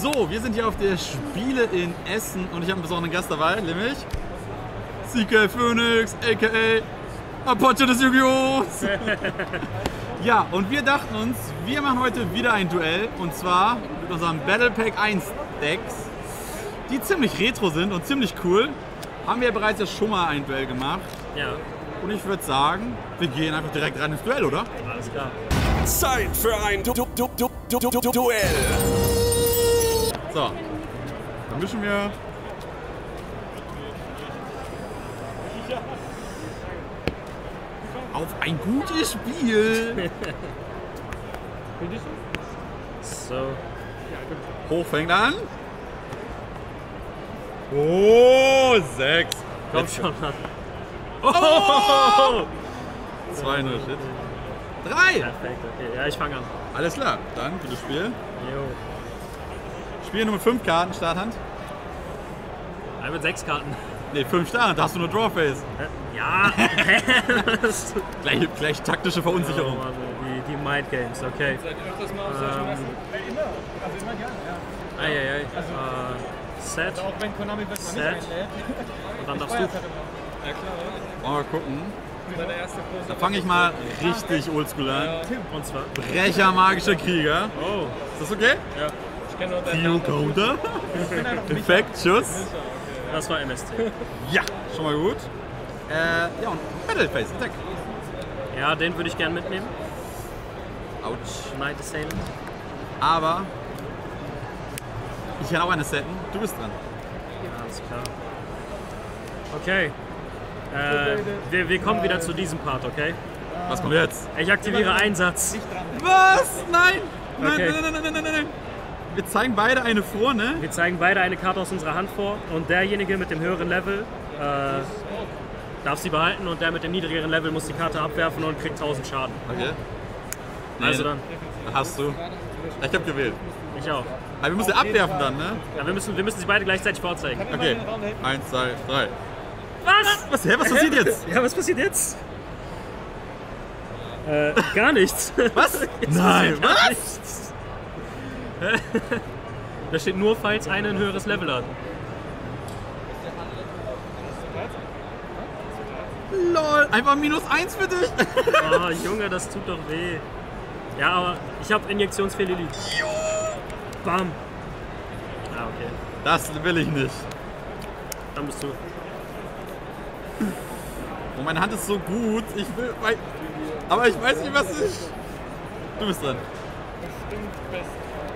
So, wir sind hier auf der Spiele in Essen und ich habe einen besonderen Gast dabei, nämlich CK Phoenix, aka Apache des Yu-Gi-Oh! ja, und wir dachten uns, wir machen heute wieder ein Duell und zwar mit unseren Battle Pack 1 Decks, die ziemlich retro sind und ziemlich cool. Haben wir bereits ja schon mal ein Duell gemacht Ja, und ich würde sagen, wir gehen einfach direkt rein ins Duell, oder? alles klar. Zeit für ein du du du du du du du Duell. So, dann mischen wir. Auf ein gutes Spiel. So, Hoch fängt an. Oh, sechs. komm schon. Oh! Zwei nur Shit. Drei. Perfekt, okay. Ja, ich fange an. Alles klar, dann gutes Spiel. Jo. Spiel Nummer 5 Karten, Starthand. Ja, mit sechs Karten. Ne, 5 Starthand, da hast du nur Drawface. Ja. Gleich, gleich taktische Verunsicherung. Oh, Mann, die, die Mind Games, okay. Ähm, Eieiei. Äh, Set. Auch wenn Konami wird Set. einlädt. Und dann darfst du. Ja klar, Mal gucken. Da fange ich mal richtig oldschool an. Und zwar. Brecher magischer Krieger. Oh. Ist das okay? Ja. Ich kenne nur deinen Bio Namen. Counter. Ich bin einfach nicht Effekt, Schuss. Das war MST. Ja, schon mal gut. Äh, ja, und Battleface, Attack. Ja, den würde ich gern mitnehmen. Autsch. Night Assailant. Aber ich kann auch eine setten. Du bist dran. Alles klar. Okay. Äh, wir, wir kommen wieder zu diesem Part, okay? Was kommt jetzt? Ich aktiviere Einsatz. Was? Nein! Nein, Okay. nein, nein, nein, nein, nein, nein. Wir zeigen beide eine vor, ne? Wir zeigen beide eine Karte aus unserer Hand vor und derjenige mit dem höheren Level äh, darf sie behalten und der mit dem niedrigeren Level muss die Karte abwerfen und kriegt 1000 Schaden. Okay. Nee, Also dann, Hast du. Ich hab gewählt. ich auch. Aber wir müssen abwerfen dann, ne? Ja, wir, müssen, wir müssen sie beide gleichzeitig vorzeigen. Okay. Eins, zwei, drei. Was? Was? Hä? Was passiert jetzt? Ja, was passiert jetzt? Äh, gar nichts. Was? Nein, Gar was? nichts. Da steht nur, falls einer ein höheres Level hat. Lol, einfach minus eins für dich. Oh, Junge, das tut doch weh. Ja, aber ich habe Injektionsfehlili. Bam. Ah, okay. Das will ich nicht. Dann bist du. Und meine Hand ist so gut, ich will. wei- Aber ich weiß nicht, was ich. Du bist dran.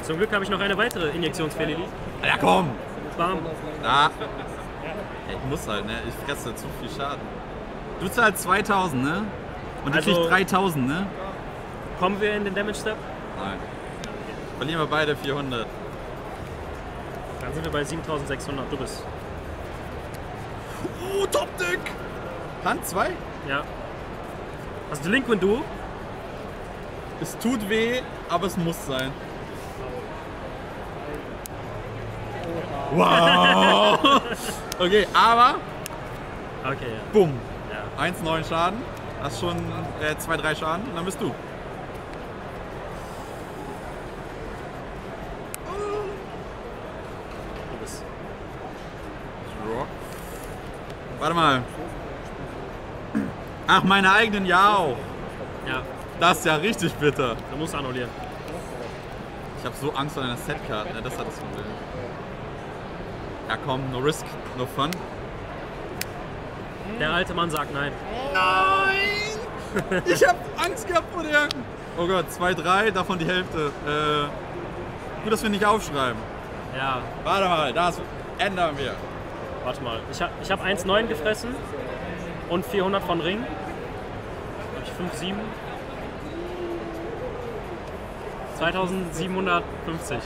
Zum Glück habe ich noch eine weitere Injektionsfehlili. Ja, komm. Bam. Ja, ich muss halt, ne? Ich fresse zu viel Schaden. Du zahlst 2000, ne? Und Also- krieg 3000, ne? Kommen wir in den Damage Step? Nein. Verlieren wir beide 400. Dann sind wir bei 7600. Du bist. Oh, Top Deck! Hand 2? Ja. Hast du Delinquent Duo? Es tut weh, aber es muss sein. Wow! Okay, aber Okay, ja. bumm. ja. 1, 9 Schaden. Das ist schon 2, 3 Schaden und dann bist du. Du. Warte mal. Ach, meine eigenen ja auch. Ja, Das ist ja richtig bitter. du musst annullieren. Ich habe so Angst vor einer Setkarte. Ne? Das hat das Problem. Ja komm, no risk, no fun. Der alte Mann sagt nein. Nein! Ich habe Angst gehabt vor der. Oh Gott, 2, 3, davon die Hälfte. Äh, gut, dass wir nicht aufschreiben. Ja, Warte mal, das ändern wir. warte mal. Ich habe ich hab 1,9 gefressen und 400 von Ring. Hab ich 5, 7. 2750.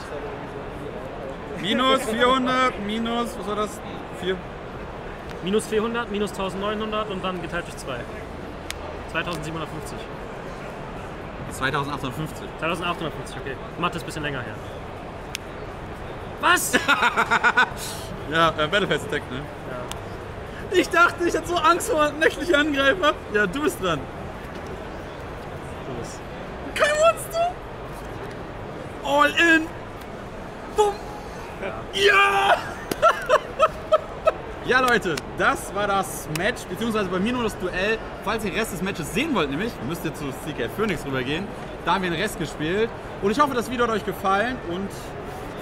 Minus 400, minus, was war das? 4. Minus 400, minus 1900 und dann geteilt durch 2. 2750. 2850. 2850, okay. Mathe ist ein bisschen länger her. Was? Ja, äh, Battleface Attack, ne? Ich dachte, ich hatte so Angst vor nächtlichen Angreifer. Ja, du bist dran. Du bist. Kein Monster! All in! Ja! ja, Leute, das war das Match, beziehungsweise bei mir nur das Duell. Falls ihr den Rest des Matches sehen wollt, nämlich, müsst ihr zu CK Phoenix rübergehen. Da haben wir den Rest gespielt. Und ich hoffe, das Video hat euch gefallen und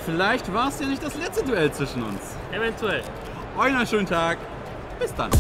vielleicht war es ja nicht das letzte Duell zwischen uns. Eventuell. Euch noch einen schönen Tag. Bis dann.